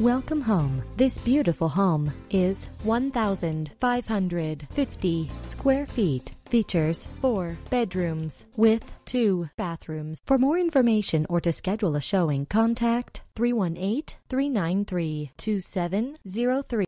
Welcome home. This beautiful home is 1,550 square feet. Features four bedrooms with two bathrooms. For more information or to schedule a showing, contact 318 393 2703.